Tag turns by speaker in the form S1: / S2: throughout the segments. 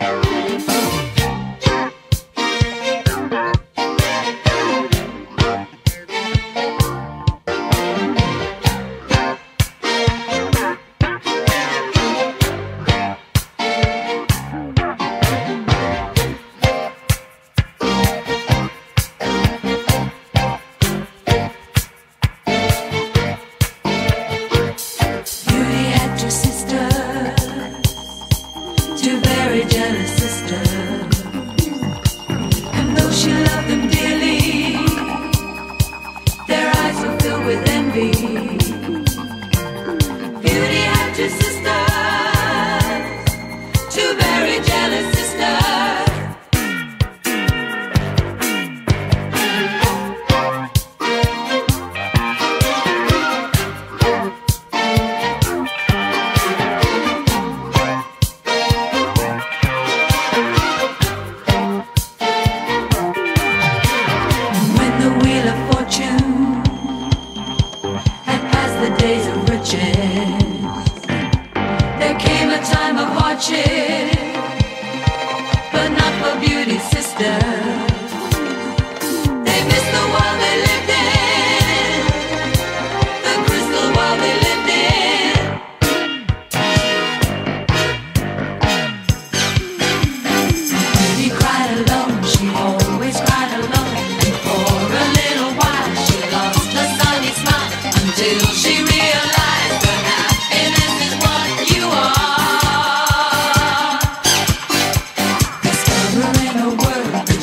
S1: Bye.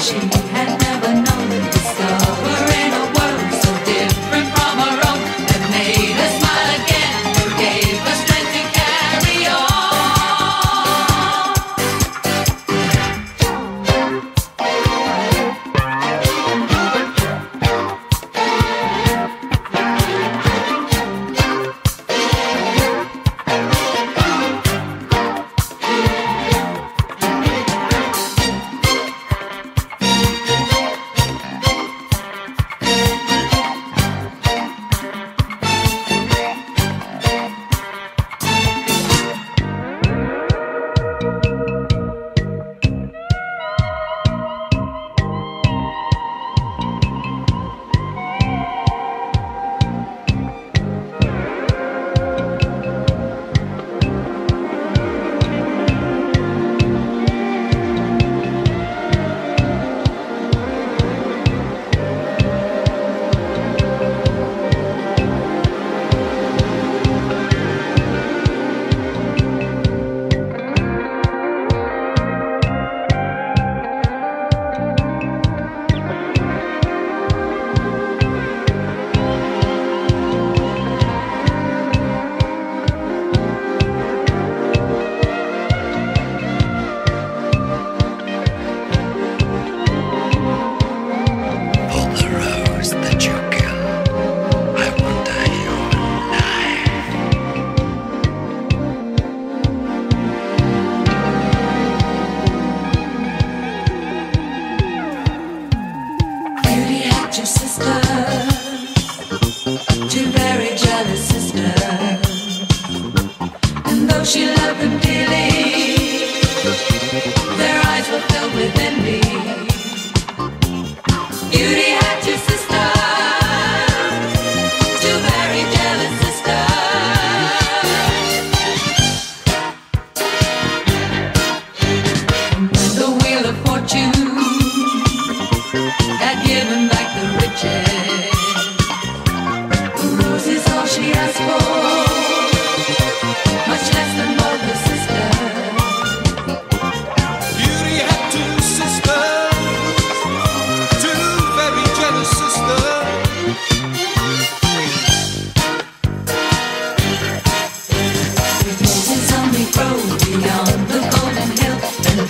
S1: She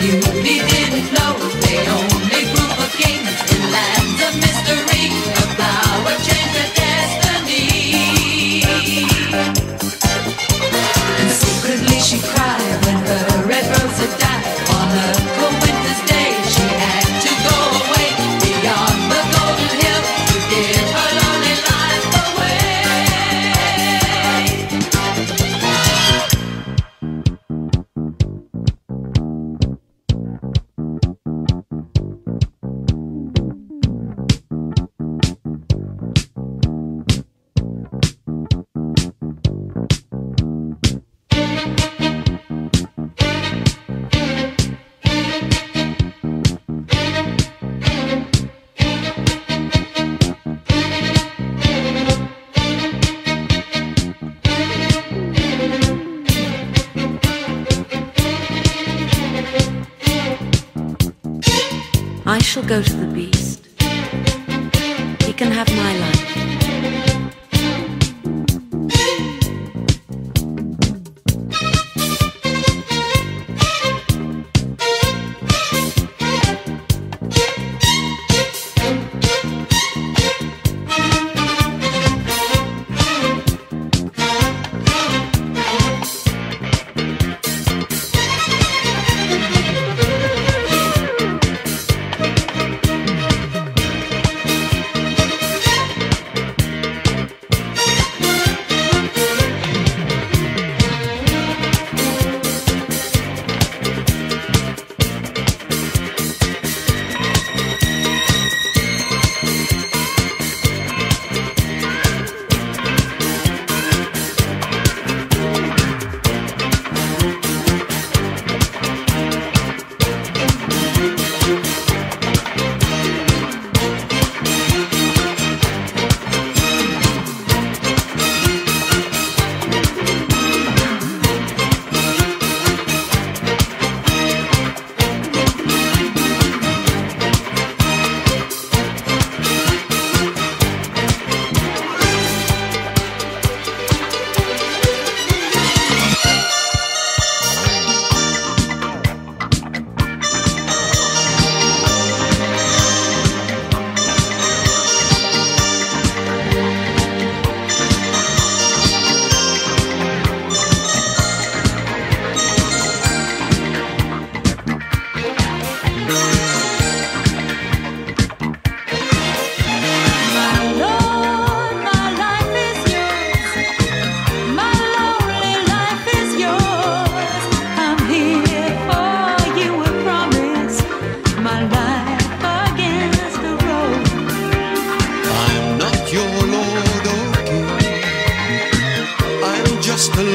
S1: You. Didn't know they only I shall go to the beast. He can have my life.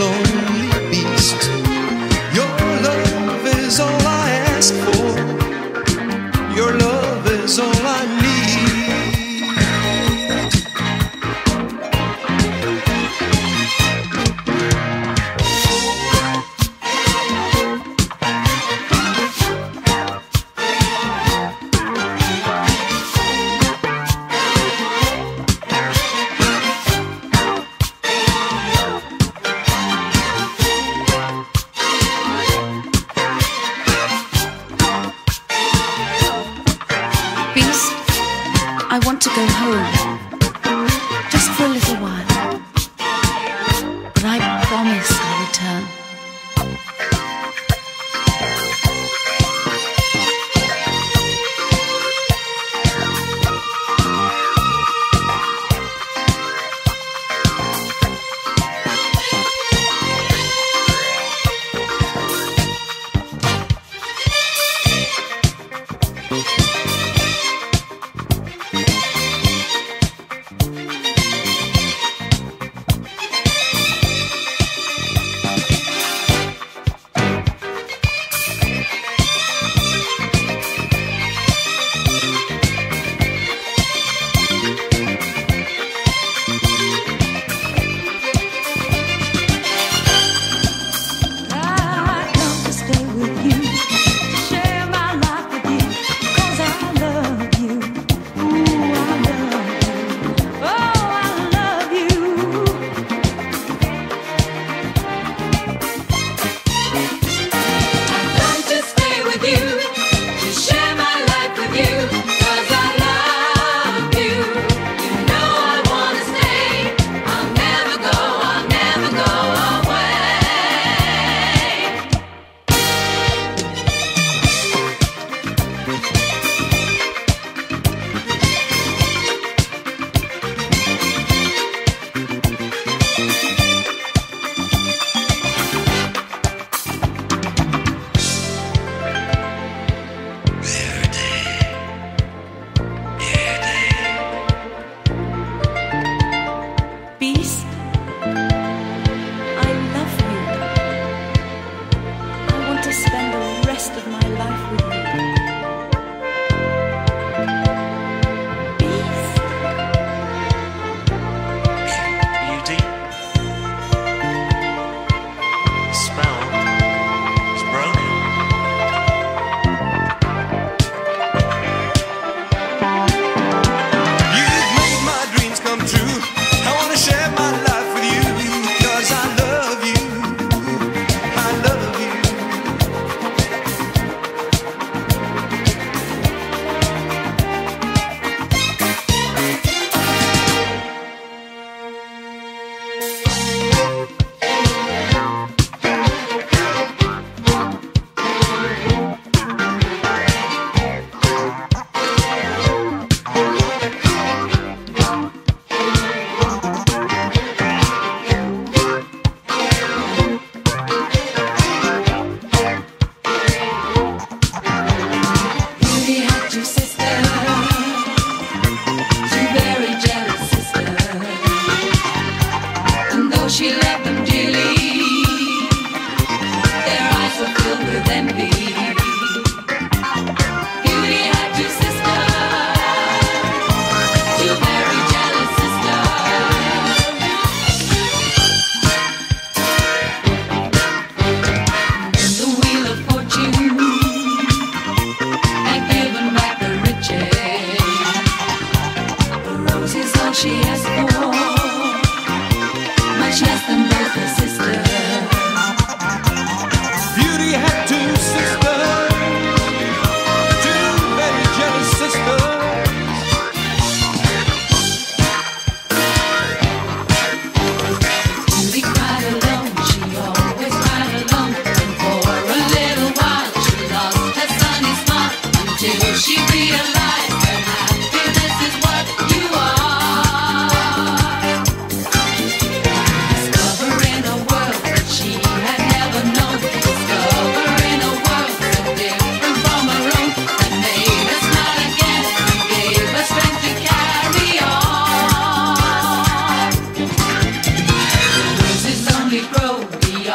S2: alone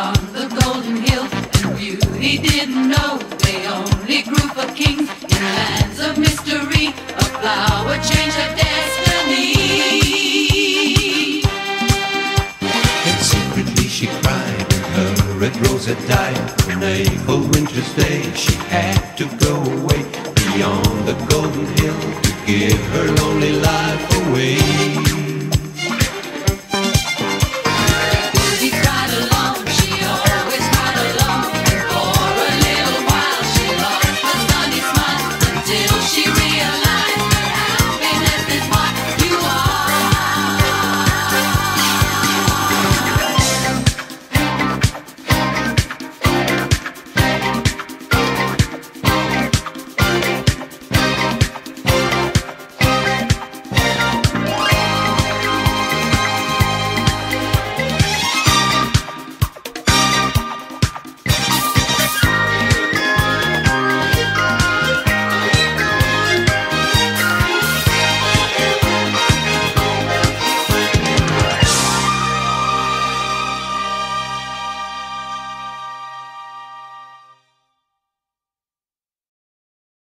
S2: on the golden hills, and beauty didn't know they only grew for
S1: kings in lands of mystery. A flower changed her destiny.
S2: And secretly she cried, and her red rose had died. On a cold winter's day, she had to go away beyond the golden hills.